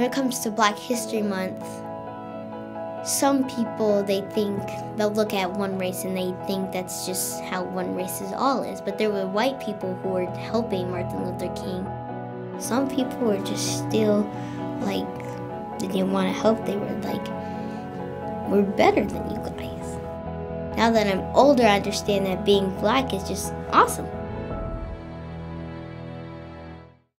when it comes to Black History Month, some people they think they'll look at one race and they think that's just how one race is all is. But there were white people who were helping Martin Luther King. Some people were just still like they didn't want to help. They were like, we're better than you guys. Now that I'm older, I understand that being black is just awesome.